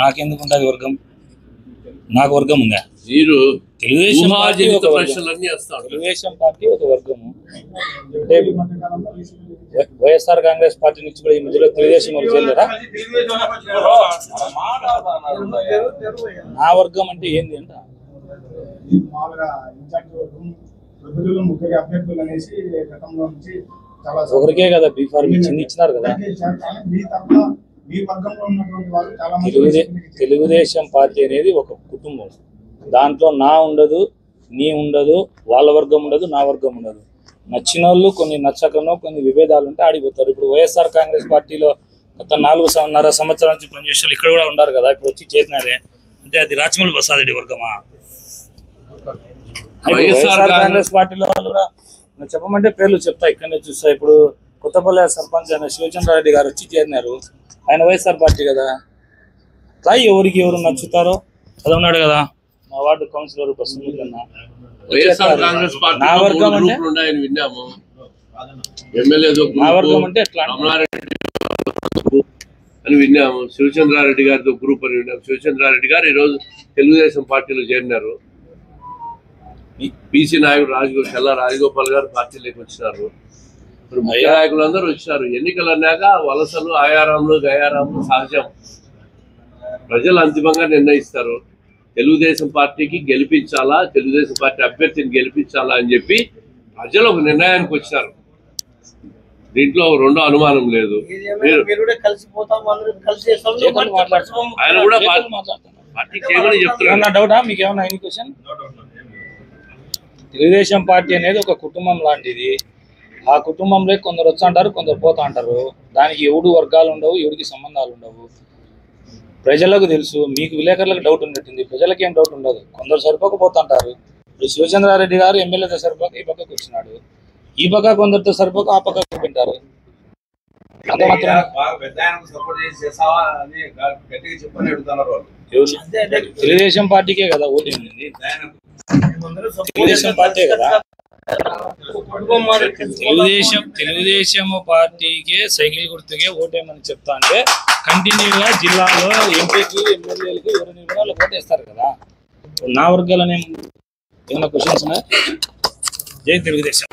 నాకెందుకు ఉంటుంది వర్గం? నాకు వర్గం ఉందా? మీరు తెలుగుదేశం పార్టీ ఒక తెలుగుదేశం పార్టీ ఒక వర్గము. అంటే వైఎస్ఆర్ కాంగ్రెస్ పార్టీ నుంచి కూడా ఈ మధ్యలో తెలుగుదేశం వాళ్ళు చేయలేరా నా వర్గం అంటే ఏంది అంట? ఒకరికే కదా బీ ఫార్మ్ ఇచ్చింది ఇచ్చినారు కదా. మీ తరఫున మీ వర్గంలో ఉన్నటువంటి వాళ్ళు చాలా మంది తెలుగుదే తెలుగుదేశం పార్టీ అనేది ఒక కుటుంబం. దాంట్లో నా ఉండదు నీ ఉండదు వాళ్ళ వర్గం ఉండదు నా వర్గం ఉండదు. నచ్చిన వాళ్ళు కొన్ని నచ్చకనో కొన్ని విభేదాలు ఉంటే ఆడిపోతారు. ఇప్పుడు వైఎస్ఆర్ కాంగ్రెస్ పార్టీలో గత నాలుగు సంవత్సరాల సంవత్సరాల నుంచి పనిచేసే ఇక్కడ కూడా ఉన్నారు కదా ఇప్పుడు వచ్చి చేసినారే అంటే అది రాచమల్లి ప్రసాద్ రెడ్డి వర్గమా? వైఎస్ఆర్ కాంగ్రెస్ పార్టీలో వాళ్ళు కూడా చెప్పమంటే పేర్లు చెప్తా ఇక్కడనే చూస్తా. ఇప్పుడు కొత్తపల్లి సర్పంచ్ అయిన శివచంద్రారెడ్డి గారు వచ్చి చేరినారు. ఆయన వైఎస్ఆర్ పార్టీ కదా. అట్లా ఎవరికి ఎవరు నచ్చుతారో అది ఉన్నాడు కదా. మా వార్డు కౌన్సిలర్ కన్నా. నా వర్గం నా వర్గం అంటే ఎట్లా? అని విన్నాము. శివచంద్రారెడ్డి గారితో గ్రూప్ అని విన్నాము. శివచంద్రారెడ్డి గారు ఈరోజు తెలుగుదేశం పార్టీలో చేరినారు. బీసీ నాయకుడు రాజగోపాల్ చల్లా రాజగోపాల్ గారు పార్టీలోకి వచ్చినారు. ముఖ్య అయ్యా. నాయకులు అందరూ వచ్చినారు. ఎన్నికలు అన్నాక వలసలు ఆయారాములు గయారాములు సహజం. ప్రజలు అంతిమంగా నిర్ణయిస్తారు. తెలుగుదేశం పార్టీకి గెలిపించాలా తెలుగుదేశం పార్టీ అభ్యర్థిని గెలిపించాలా అని చెప్పి ప్రజలు ఒక నిర్ణయానికి వచ్చినారు. దీంట్లో రెండో అనుమానం లేదు. ఆయన కూడా పార్టీ- చేయమని చెప్తున్నారు. తెలుగుదేశం పార్టీ అనేది ఒక కుటుంబం లాంటిది. ఆ కుటుంబంలో కొందరు వచ్చి అంటారు కొందరు పోతా అంటారు. దానికి ఎవడు వర్గాలు ఉండవు ఎవడికి సంబంధాలు ఉండవు. ప్రజలకు తెలుసు మీకు విలేకరులకు డౌట్ ఉన్నట్టుంది. ప్రజలకు ఏం డౌట్ ఉండదు. కొందరు సరిపోకపోతుంటారు ఇప్పుడు శివచంద్రారెడ్డి గారు ఎమ్మెల్యేతో సరిపోక ఈ పక్కకు వచ్చినాడు. ఈ పక్క కొందరితో సరిపోక ఆ పక్కకు పెట్టారు? తెలుగుదేశం పార్టీకే కదా ఓటు తెలుగుదేశం పార్టీ కదా? తెలుగుదేశం తెలుగుదేశం పార్టీకే సైకిల్ గుర్తుకే ఓటేమని చెప్తా అంటే కంటిన్యూగా జిల్లాలో ఎంపీకి ఎమ్మెల్యేలకి ఎవరిని వాళ్ళు ఓటేస్తారు కదా. నా వర్గాలనే ఏమైనా క్వశ్చన్స్ జై తెలుగుదేశం.